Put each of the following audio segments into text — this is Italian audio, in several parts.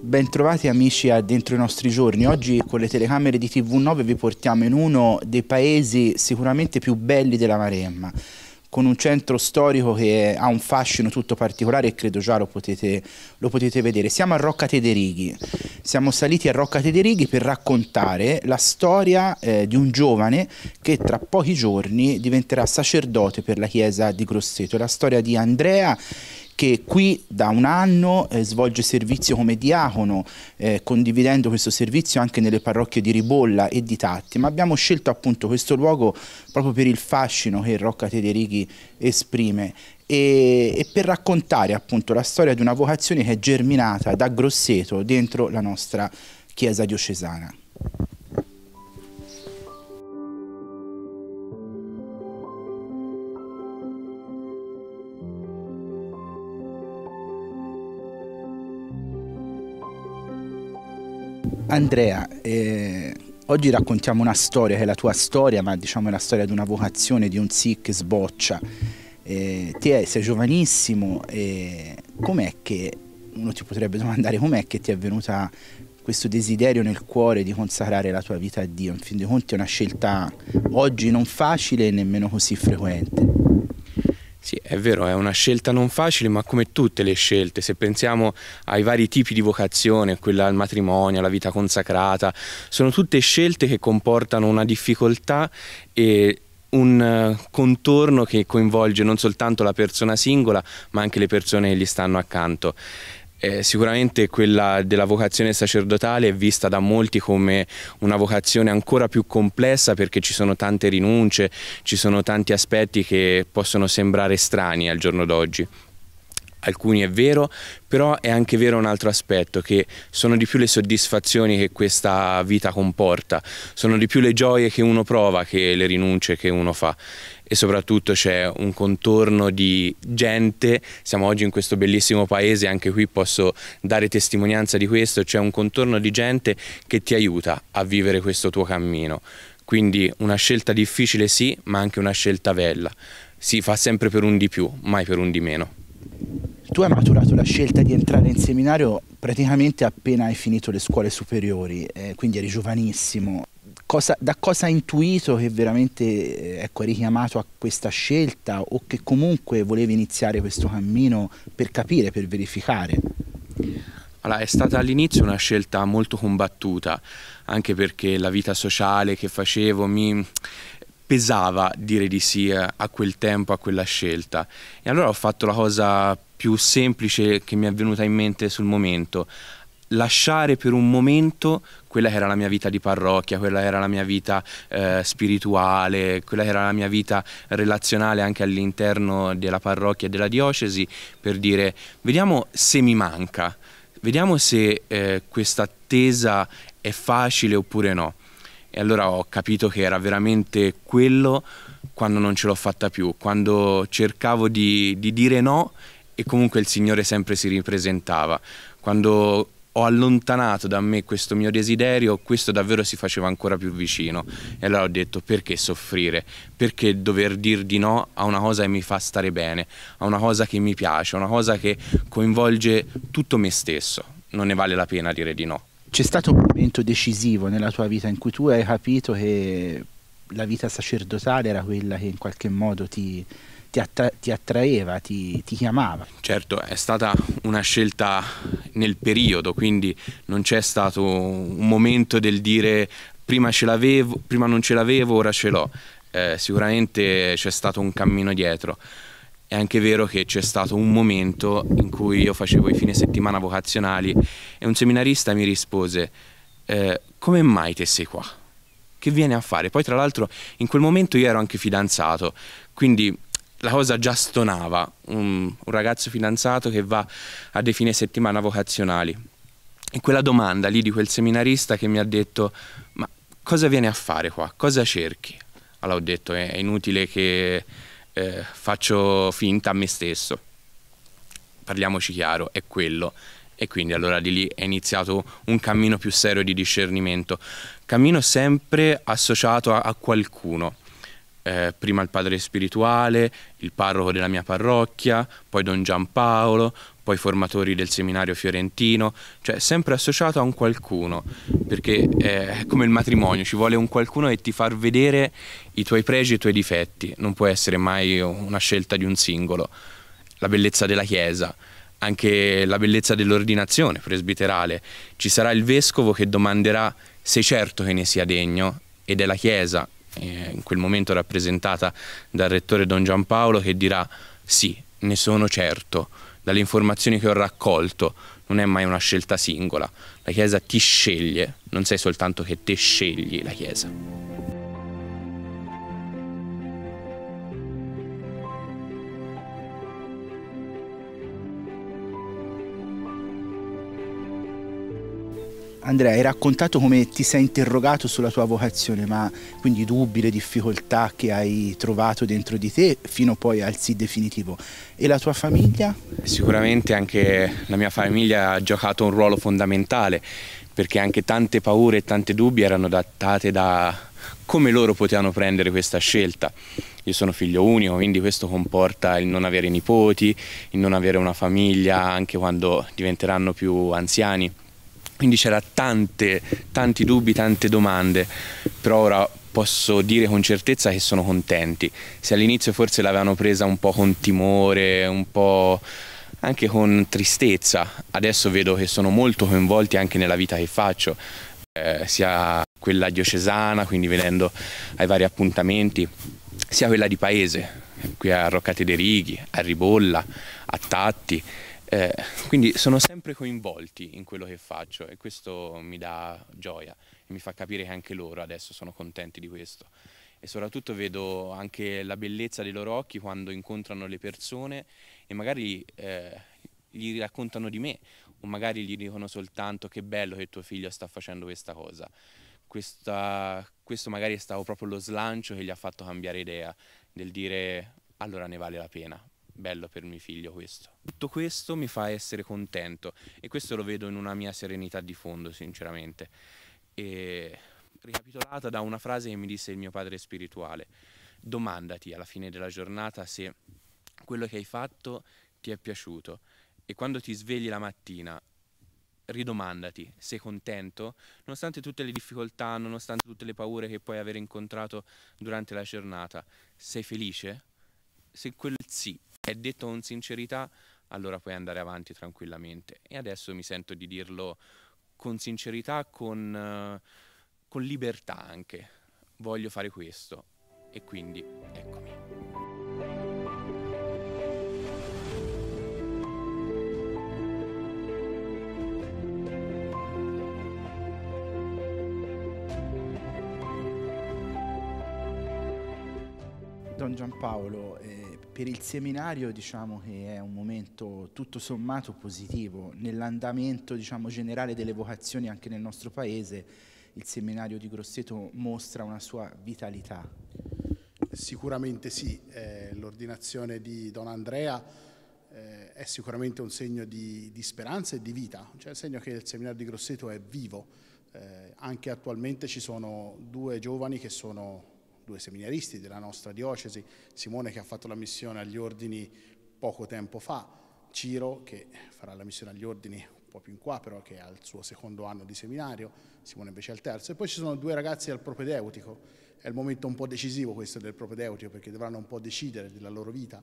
bentrovati amici a Dentro i nostri giorni. Oggi con le telecamere di TV9 vi portiamo in uno dei paesi sicuramente più belli della Maremma, con un centro storico che ha un fascino tutto particolare e credo già lo potete, lo potete vedere. Siamo a Rocca Tederighi, siamo saliti a Rocca Tederighi per raccontare la storia eh, di un giovane che tra pochi giorni diventerà sacerdote per la chiesa di Grosseto. La storia di Andrea che qui da un anno eh, svolge servizio come diacono, eh, condividendo questo servizio anche nelle parrocchie di Ribolla e di Tatti, ma abbiamo scelto appunto questo luogo proprio per il fascino che Rocca Tederighi esprime e, e, per raccontare appunto la storia di una vocazione che è germinata da Grosseto dentro la nostra chiesa diocesana. Andrea, eh, oggi raccontiamo una storia che è la tua storia, ma diciamo è la storia di una vocazione, di un sì che sboccia. Eh, te sei giovanissimo, eh, com'è che, uno ti potrebbe domandare, com'è che ti è venuta questo desiderio nel cuore di consacrare la tua vita a Dio? In fin dei conti è una scelta oggi non facile e nemmeno così frequente. Sì, è vero, è una scelta non facile, ma come tutte le scelte, se pensiamo ai vari tipi di vocazione, quella al matrimonio, alla vita consacrata, sono tutte scelte che comportano una difficoltà e un eh, contorno che coinvolge non soltanto la persona singola, ma anche le persone che gli stanno accanto. Eh, sicuramente quella della vocazione sacerdotale è vista da molti come una vocazione ancora più complessa perché ci sono tante rinunce, ci sono tanti aspetti che possono sembrare strani al giorno d'oggi. Alcuni è vero, però è anche vero un altro aspetto, che sono di più le soddisfazioni che questa vita comporta, sono di più le gioie che uno prova che le rinunce che uno fa e soprattutto c'è un contorno di gente, siamo oggi in questo bellissimo paese, anche qui posso dare testimonianza di questo, c'è un contorno di gente che ti aiuta a vivere questo tuo cammino. Quindi una scelta difficile sì, ma anche una scelta bella. Si fa sempre per un di più, mai per un di meno. Tu hai maturato la scelta di entrare in seminario praticamente appena hai finito le scuole superiori, eh, quindi eri giovanissimo. Cosa, da cosa hai intuito che veramente eh, ecco, eri chiamato a questa scelta o che comunque volevi iniziare questo cammino per capire, per verificare? Allora, è stata all'inizio una scelta molto combattuta, anche perché la vita sociale che facevo mi pesava dire di sì a quel tempo, a quella scelta. E allora ho fatto la cosa più semplice che mi è venuta in mente sul momento, lasciare per un momento quella che era la mia vita di parrocchia, quella che era la mia vita eh, spirituale, quella che era la mia vita relazionale anche all'interno della parrocchia e della diocesi, per dire vediamo se mi manca, vediamo se eh, questa attesa è facile oppure no. E allora ho capito che era veramente quello quando non ce l'ho fatta più, quando cercavo di, di dire no e comunque il Signore sempre si ripresentava. Quando ho allontanato da me questo mio desiderio, questo davvero si faceva ancora più vicino. E allora ho detto perché soffrire? Perché dover dir di no a una cosa che mi fa stare bene, a una cosa che mi piace, a una cosa che coinvolge tutto me stesso. Non ne vale la pena dire di no. C'è stato un momento decisivo nella tua vita in cui tu hai capito che la vita sacerdotale era quella che in qualche modo ti, ti, attra ti attraeva, ti, ti, chiamava. Certo, è stata una scelta nel periodo, quindi non c'è stato un momento del dire prima, ce prima non ce l'avevo, ora ce l'ho. Eh, sicuramente c'è stato un cammino dietro. È anche vero che c'è stato un momento in cui io facevo i fine settimana vocazionali e un seminarista mi rispose eh, come mai te sei qua? Che viene a fare? Poi tra l'altro in quel momento io ero anche fidanzato, quindi la cosa già stonava, un, un ragazzo fidanzato che va a dei fine settimana vocazionali. E quella domanda lì di quel seminarista che mi ha detto, ma cosa vieni a fare qua? Cosa cerchi? Allora ho detto, è inutile che eh, faccio finta a me stesso. Parliamoci chiaro, è quello. E quindi allora di lì è iniziato un cammino più serio di discernimento. Cammino sempre associato a, a qualcuno eh, prima il padre spirituale, il parroco della mia parrocchia, poi Don Giampaolo, poi formatori del seminario fiorentino, cioè sempre associato a un qualcuno, perché è come il matrimonio, ci vuole un qualcuno che ti fa vedere i tuoi pregi e i tuoi difetti, non può essere mai una scelta di un singolo. La bellezza della Chiesa, anche la bellezza dell'ordinazione presbiterale. Ci sarà il vescovo che domanderà sei certo che ne sia degno ed è la Chiesa, eh, in quel momento rappresentata dal rettore Don Giampaolo, che dirà sì, ne sono certo, dalle informazioni che ho raccolto, non è mai una scelta singola, la Chiesa ti sceglie, non sei soltanto che te scegli la Chiesa. Andrea, hai raccontato come ti sei interrogato sulla tua vocazione, ma quindi dubbi, le difficoltà che hai trovato dentro di te fino poi al sì definitivo. E la tua famiglia? Sicuramente anche la mia famiglia ha giocato un ruolo fondamentale, perché anche tante paure e tante dubbi erano dattate da come loro potevano prendere questa scelta. Io sono figlio unico, quindi questo comporta il non avere nipoti, il non avere una famiglia anche quando diventeranno più anziani quindi c'era tante, tanti dubbi, tante domande, però ora posso dire con certezza che sono contenti. Se all'inizio forse l'avevano presa un po' con timore, un po' anche con tristezza, adesso vedo che sono molto coinvolti anche nella vita che faccio, eh, sia quella diocesana, quindi venendo ai vari appuntamenti, sia quella di paese, qui a Roccate dei Righi, a Ribolla, a Tatti. Eh, quindi sono sempre coinvolti in quello che faccio e questo mi dà gioia e mi fa capire che anche loro adesso sono contenti di questo. E soprattutto vedo anche la bellezza dei loro occhi quando incontrano le persone e magari eh, gli raccontano di me o magari gli dicono soltanto che bello che tuo figlio sta facendo questa cosa. Questa, questo magari è stato proprio lo slancio che gli ha fatto cambiare idea, del dire allora ne vale la pena, bello per mio figlio questo. Tutto questo mi fa essere contento e questo lo vedo in una mia serenità di fondo, sinceramente. E ricapitolata da una frase che mi disse il mio padre spirituale. Domandati alla fine della giornata se quello che hai fatto ti è piaciuto e quando ti svegli la mattina ridomandati, sei contento? Nonostante tutte le difficoltà, nonostante tutte le paure che puoi aver incontrato durante la giornata, sei felice? Se quel sì è detto con sincerità, allora puoi andare avanti tranquillamente. E adesso mi sento di dirlo con sincerità, con, con libertà anche. Voglio fare questo e quindi eccomi. Don Giampaolo, eh, per il seminario diciamo che è un momento tutto sommato positivo. Nell'andamento diciamo, generale delle vocazioni anche nel nostro paese, il seminario di Grosseto mostra una sua vitalità. Sicuramente sì, eh, l'ordinazione di Don Andrea eh, è sicuramente un segno di, di, speranza e di vita, cioè il segno che il seminario di Grosseto è vivo. Eh, anche attualmente ci sono due giovani che sono due seminaristi della nostra diocesi, Simone che ha fatto la missione agli ordini poco tempo fa, Ciro che farà la missione agli ordini un po' più in qua, però che ha il suo secondo anno di seminario, Simone invece al terzo, e poi ci sono due ragazzi al propedeutico, è il momento un po' decisivo questo del propedeutico perché dovranno un po' decidere della loro vita.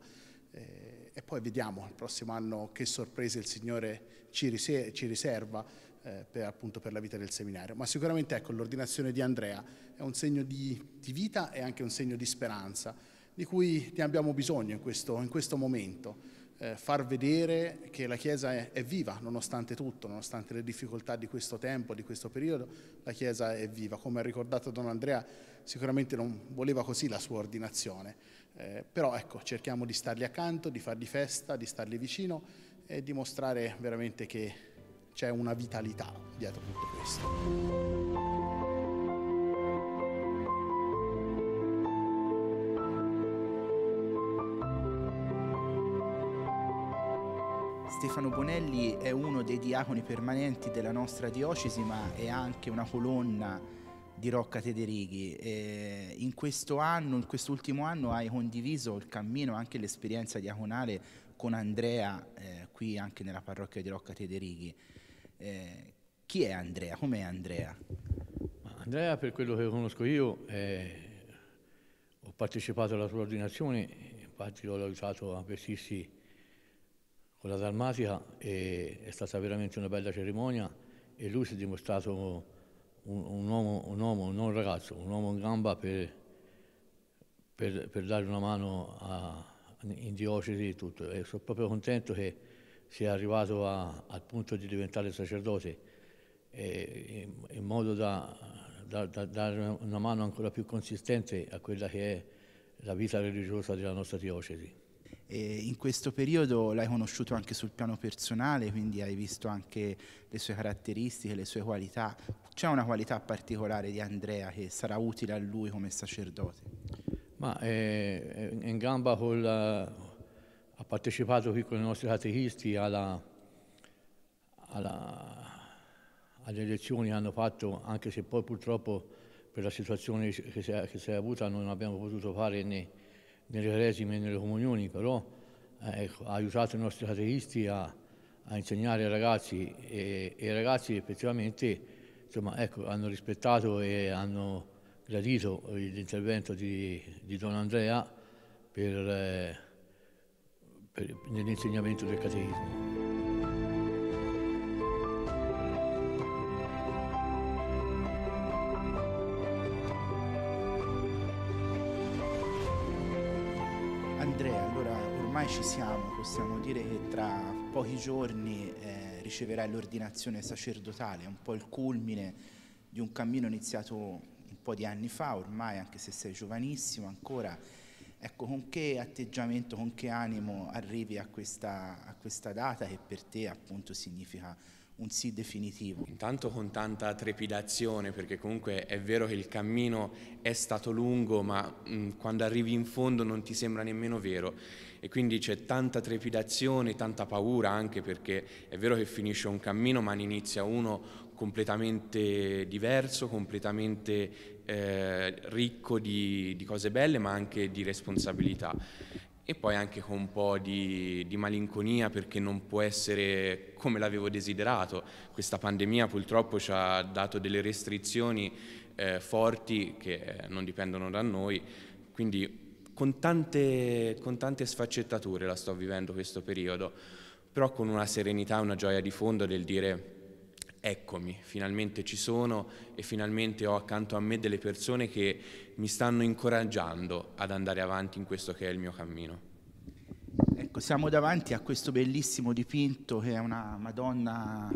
Eh, e poi vediamo il prossimo anno che sorprese il Signore ci, riserva eh, per, appunto per la vita del seminario. Ma sicuramente ecco, l'ordinazione di Andrea è un segno di, di, vita e anche un segno di speranza, di cui ne abbiamo bisogno in questo, in questo momento. Eh, far vedere che la Chiesa è, è, viva nonostante tutto, nonostante le difficoltà di questo tempo, di questo periodo, la Chiesa è viva. Come ha ricordato Don Andrea, sicuramente non voleva così la sua ordinazione, eh, però ecco, cerchiamo di stargli accanto, di fargli festa, di stargli vicino e dimostrare veramente che c'è una vitalità dietro tutto questo. Stefano Bonelli è uno dei diaconi permanenti della nostra diocesi, ma è anche una colonna di Rocca Tederighi. E in questo anno, in quest'ultimo anno, hai condiviso il cammino, anche l'esperienza diaconale con Andrea eh, qui anche nella parrocchia di Rocca Tederighi. Eh, chi è Andrea? Com'è Andrea? Andrea, per quello che conosco io, eh, ho partecipato alla sua ordinazione, infatti l'ho aiutato a vestirsi con la dalmatica e è stata veramente una bella cerimonia e lui si è dimostrato un, un, uomo, un uomo, non un ragazzo, un uomo in gamba per, per, per dare una mano a, in diocesi e tutto. E sono proprio contento che sia arrivato a, al punto di diventare sacerdote eh, in, in, modo da, da, da, dare una mano ancora più consistente a quella che è la vita religiosa della nostra diocesi. E in questo periodo l'hai conosciuto anche sul piano personale, quindi hai visto anche le sue caratteristiche, le sue qualità. C'è una qualità particolare di Andrea che sarà utile a lui come sacerdote? Ma è, è in gamba col, partecipato qui con i nostri catechisti alla, alla, alle elezioni che hanno fatto, anche se poi purtroppo per la situazione che si è, che si è avuta non abbiamo potuto fare né nelle resime e nelle comunioni, però eh, ecco, ha aiutato i nostri catechisti a, a insegnare ai ragazzi e, e i ragazzi effettivamente insomma, ecco, hanno rispettato e hanno gradito l'intervento di, di, Don Andrea per, eh, nell'insegnamento del catechismo. ormai ci siamo, possiamo dire che tra pochi giorni eh, riceverai l'ordinazione sacerdotale, un po' il culmine di un cammino iniziato un po' di anni fa, ormai anche se sei giovanissimo ancora. Ecco, con che atteggiamento, con che animo arrivi a questa, a questa data che per te appunto significa un sì definitivo. Intanto con tanta trepidazione, perché comunque è vero che il cammino è stato lungo, ma mh, quando arrivi in fondo non ti sembra nemmeno vero. E quindi c'è tanta trepidazione, tanta paura anche perché è vero che finisce un cammino, ma ne inizia uno completamente diverso, completamente eh, ricco di, di cose belle, ma anche di responsabilità. E poi anche con un po' di, di, malinconia perché non può essere come l'avevo desiderato. Questa pandemia purtroppo ci ha dato delle restrizioni eh, forti che non dipendono da noi, quindi con tante, con tante sfaccettature la sto vivendo questo periodo, però con una serenità, una gioia di fondo del dire eccomi, finalmente ci sono e finalmente ho accanto a me delle persone che mi stanno incoraggiando ad andare avanti in questo che è il mio cammino. Ecco, siamo davanti a questo bellissimo dipinto che è una Madonna,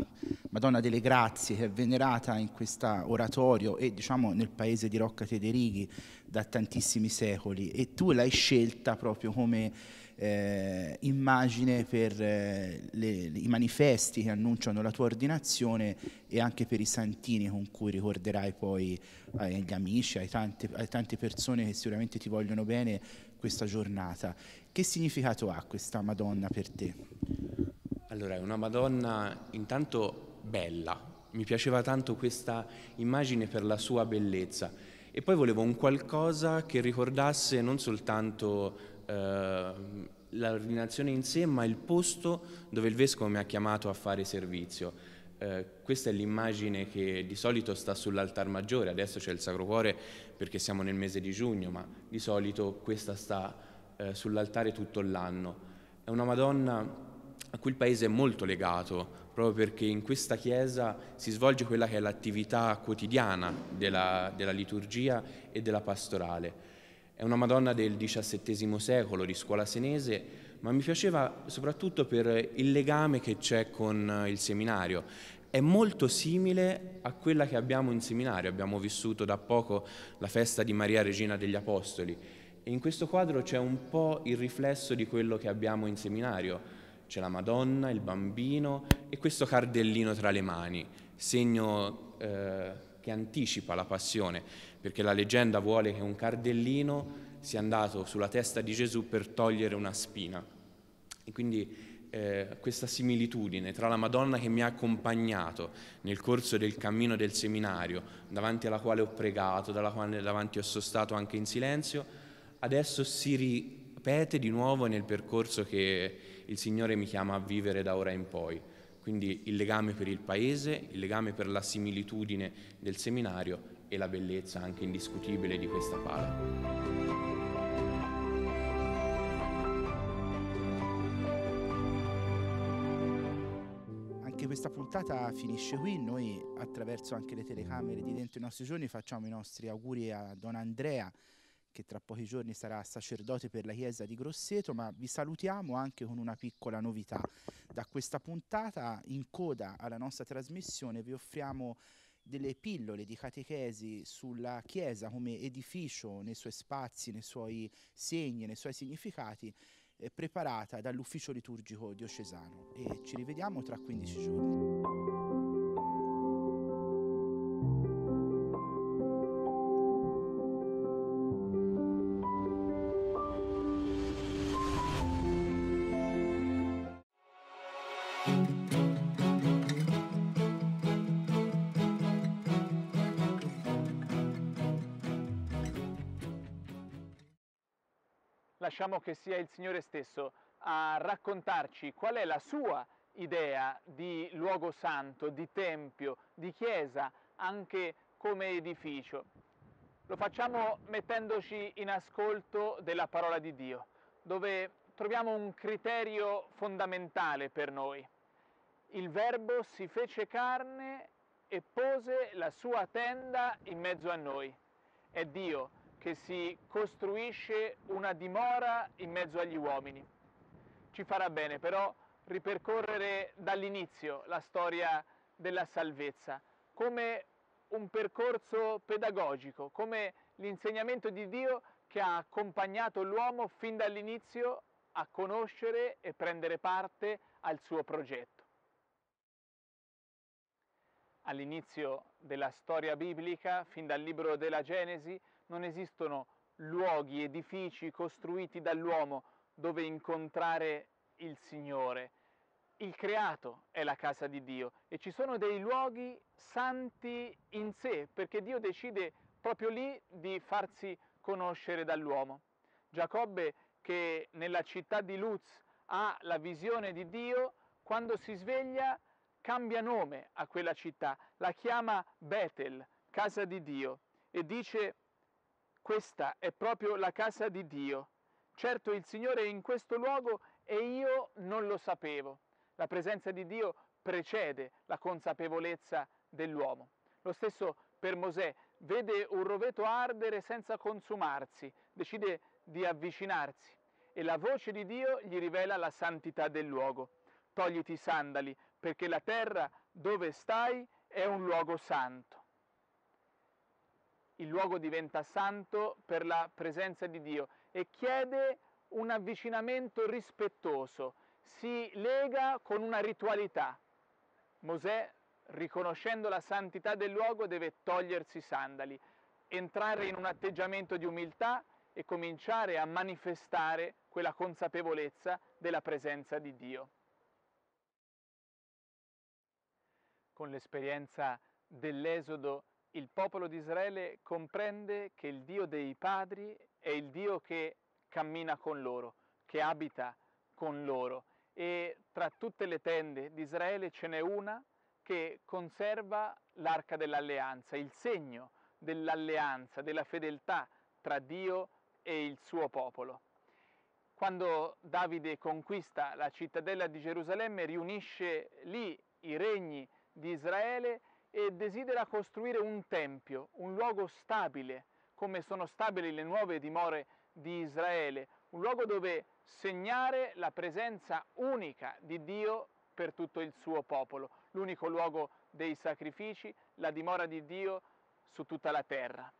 Madonna delle Grazie, che è venerata in questo oratorio e diciamo nel paese di Rocca Tederighi da tantissimi secoli e tu l'hai scelta proprio come eh, immagine per eh, le, i manifesti che annunciano la tua ordinazione e anche per i santini con cui ricorderai poi agli amici, ai tante, alle tante persone che sicuramente ti vogliono bene questa giornata. Che significato ha questa Madonna per te? Allora, è una Madonna intanto bella, mi piaceva tanto questa immagine per la sua bellezza e poi volevo un qualcosa che ricordasse non soltanto eh, l'ordinazione in sé, ma il posto dove il vescovo mi ha chiamato a fare servizio. Eh, questa è l'immagine che di solito sta sull'altar maggiore, adesso c'è il Sacro Cuore perché siamo nel mese di giugno, ma di solito questa sta eh, sull'altare tutto l'anno. È una Madonna a cui il paese è molto legato, proprio perché in questa chiesa si svolge quella che è l'attività quotidiana della, della liturgia e della pastorale. È una Madonna del XVII secolo di scuola senese, ma mi piaceva soprattutto per il legame che c'è con il seminario. È molto simile a quella che abbiamo in seminario. Abbiamo vissuto da poco la festa di Maria Regina degli Apostoli e in questo quadro c'è un po' il riflesso di quello che abbiamo in seminario. C'è la Madonna, il bambino e questo cardellino tra le mani, segno eh, che anticipa la passione, perché la leggenda vuole che un cardellino sia andato sulla testa di Gesù per togliere una spina. E quindi eh, questa similitudine tra la Madonna che mi ha accompagnato nel corso del cammino del seminario, davanti alla quale ho pregato, dalla quale davanti ho sostato anche in silenzio, adesso si ri, ripete di nuovo nel percorso che il Signore mi chiama a vivere da ora in poi. Quindi il legame per il paese, il legame per la similitudine del seminario e la bellezza anche indiscutibile di questa pala. Questa puntata finisce qui, noi attraverso anche le telecamere di dentro i nostri giorni facciamo i nostri auguri a Don Andrea che tra pochi giorni sarà sacerdote per la chiesa di Grosseto, ma vi salutiamo anche con una piccola novità. Da questa puntata in coda alla nostra trasmissione vi offriamo delle pillole di catechesi sulla Chiesa come edificio nei suoi spazi, nei suoi segni, nei suoi significati, eh, preparata dall'ufficio liturgico diocesano. E ci rivediamo tra 15 giorni. Lasciamo che sia il Signore stesso a raccontarci qual è la sua idea di luogo santo, di tempio, di chiesa, anche come edificio. Lo facciamo mettendoci in ascolto della parola di Dio, dove troviamo un criterio fondamentale per noi. Il Verbo si fece carne e pose la sua tenda in mezzo a noi. È Dio che si costruisce una dimora in mezzo agli uomini. Ci farà bene però ripercorrere dall'inizio la storia della salvezza come un percorso pedagogico, come l'insegnamento di Dio che ha accompagnato l'uomo fin dall'inizio a conoscere e prendere parte al suo progetto. All'inizio della storia biblica, fin dal libro della Genesi, non esistono luoghi, edifici costruiti dall'uomo dove incontrare il Signore. Il creato è la casa di Dio e ci sono dei luoghi santi in sé perché Dio decide proprio lì di farsi conoscere dall'uomo. Giacobbe che nella città di Luz ha la visione di Dio, quando si sveglia cambia nome a quella città, la chiama Betel, casa di Dio, e dice questa è proprio la casa di Dio. Certo il Signore è in questo luogo e io non lo sapevo. La presenza di Dio precede la consapevolezza dell'uomo. Lo stesso per Mosè, vede un roveto ardere senza consumarsi, decide di avvicinarsi e la voce di Dio gli rivela la santità del luogo. Togliti i sandali perché la terra dove stai è un luogo santo il luogo diventa santo per la presenza di Dio e chiede un avvicinamento rispettoso, si lega con una ritualità. Mosè, riconoscendo la santità del luogo, deve togliersi i sandali, entrare in un atteggiamento di umiltà e cominciare a manifestare quella consapevolezza della presenza di Dio. Con l'esperienza dell'Esodo il popolo di Israele comprende che il Dio dei padri è il Dio che cammina con loro, che abita con loro e tra tutte le tende di Israele ce n'è una che conserva l'arca dell'alleanza, il segno dell'alleanza, della fedeltà tra Dio e il suo popolo. Quando Davide conquista la cittadella di Gerusalemme riunisce lì i regni di Israele e desidera costruire un tempio, un luogo stabile, come sono stabili le nuove dimore di Israele, un luogo dove segnare la presenza unica di Dio per tutto il suo popolo, l'unico luogo dei sacrifici, la dimora di Dio su tutta la terra.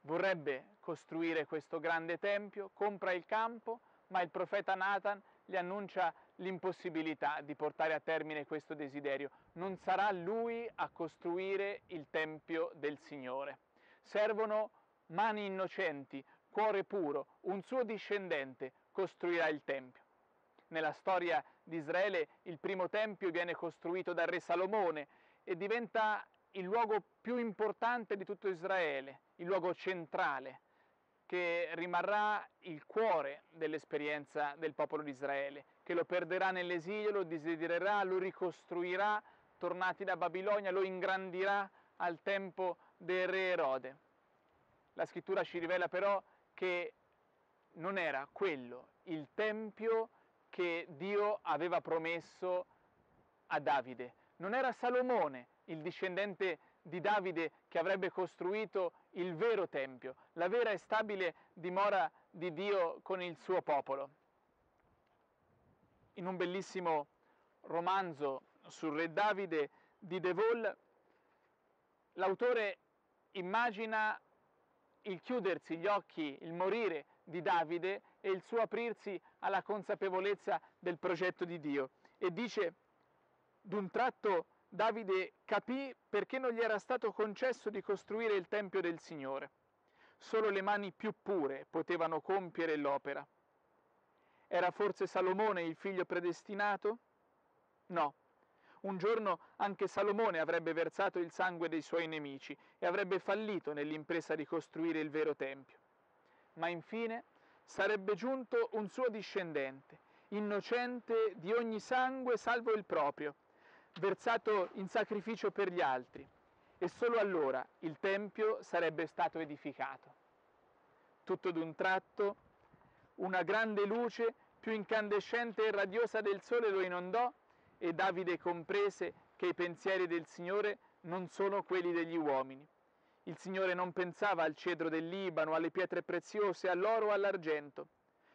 Vorrebbe costruire questo grande tempio, compra il campo, ma il profeta Nathan gli annuncia l'impossibilità di portare a termine questo desiderio. Non sarà lui a costruire il Tempio del Signore. Servono mani innocenti, cuore puro, un suo discendente costruirà il Tempio. Nella storia di Israele il primo Tempio viene costruito dal re Salomone e diventa il luogo più importante di tutto Israele, il luogo centrale. Che rimarrà il cuore dell'esperienza del popolo di Israele, che lo perderà nell'esilio, lo desidererà, lo ricostruirà, tornati da Babilonia, lo ingrandirà al tempo del re Erode. La scrittura ci rivela però che non era quello il tempio che Dio aveva promesso a Davide. Non era Salomone, il discendente di Davide, che avrebbe costruito il vero tempio, la vera e stabile dimora di Dio con il suo popolo. In un bellissimo romanzo sul re Davide di De Vol, l'autore immagina il chiudersi gli occhi, il morire di Davide e il suo aprirsi alla consapevolezza del progetto di Dio. E dice, d'un tratto Davide capì perché non gli era stato concesso di costruire il Tempio del Signore. Solo le mani più pure potevano compiere l'opera. Era forse Salomone il figlio predestinato? No. Un giorno anche Salomone avrebbe versato il sangue dei suoi nemici e avrebbe fallito nell'impresa di costruire il vero Tempio ma infine sarebbe giunto un suo discendente, innocente di ogni sangue salvo il proprio, versato in sacrificio per gli altri, e solo allora il Tempio sarebbe stato edificato. Tutto d'un tratto una grande luce più incandescente e radiosa del sole lo inondò e Davide comprese che i pensieri del Signore non sono quelli degli uomini. Il Signore non pensava al cedro del Libano, alle pietre preziose, all'oro o all'argento.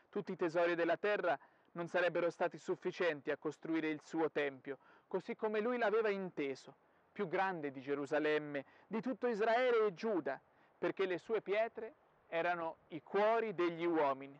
Tutti i tesori della terra non sarebbero stati sufficienti a costruire il suo Tempio, così come lui l'aveva inteso, più grande di Gerusalemme, di tutto Israele e Giuda, perché le sue pietre erano i cuori degli uomini.